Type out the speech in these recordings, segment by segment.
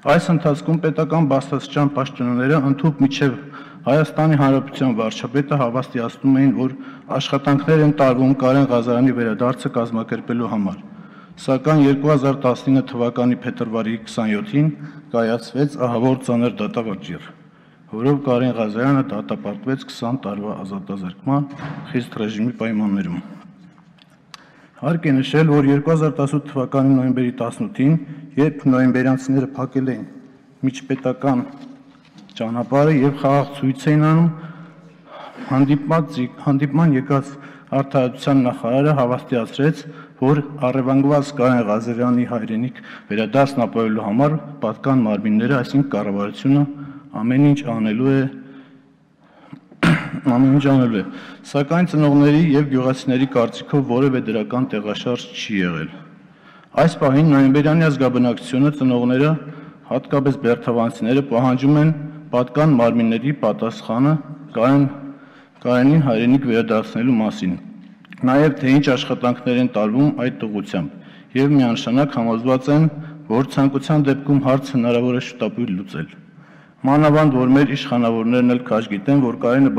Այս ընթացքում պետական բարձրաստիճան պաշտոնյաները ընդհուպ միջև Հայաստանի Հանրապետության վարչապետը հավաստիացնում էին, որ աշխատանքներ են տարվում Կարեն Ղազարյանի վերադարձը կազմակերպելու համար։ Սակայն 2019 թվականի փետրվարի 27-ին կայացվեց ահավոր ծանր դատավճիռ, որով Կարեն Ղազարյանը դատապարտվեց 20 տարվա ազատազրկման խիստ ռեժիմի պայմաններում։ Հարկ է նշել, որ 2018 թվականի նոյեմբերի 18-ին, երբ նոյեմբերյանցիները փակել էին միջպետական ճանապարհը եւ խաղաղ ցույց էին անում, հանդիպած հանդիպման եկած արտահայտության նախարարը հավաստիացրեց, որ առևանգված Կարեն Ղազարյանի հայրենիք վերադարձն ապահովելու համար պատկան մարմինները, այսինքն կառավարությունը ամեն ինչ անելու է ամեն ինչ անելու է, սակայն ծնողների եւ գյուղացիների կարծիքով որևէ դրական տեղաշարժ չի եղել։ Այս պահին նոյեմբերյանի ազգաբնակչությունը ծնողները, հատկապես բերթավանցիները պահանջում են պատկան մարմինների պատասխանը Կարեն Կարենի հայրենիք վերադարձնելու մասին։ Նաև թե ինչ աշխատանքներ են տարվում այդ ուղղությամբ եւ միանշանակ համոզված են, որ ցանկության դեպքում հարց հնարավոր է շտապույտ լուծել։ Մանավանդ որ մեր իշխանավորներն էլ քաշ գիտեն, որ Կարենը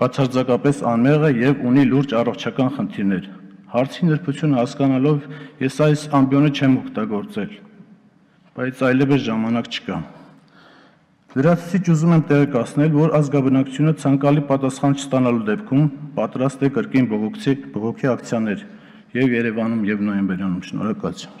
բացարձակապես անմեղ է եւ ունի լուրջ առողջական խնդիրներ։ Հարցի նրբությունը հասկանալով ես այս ամբիոնը չեմ օգտագործել, բայց այլևս ժամանակ չկա։ Լրացուցիչ ուզում եմ տեղեկացնել, որ ազգաբնակչությունը ցանկալի պատասխան չստանալու դեպքում պատրաստ է կրկին բողոքի բողոքի ակցիաներ եւ Երևանում եւ նոյեմբերյանում։ Շնորհակալություն։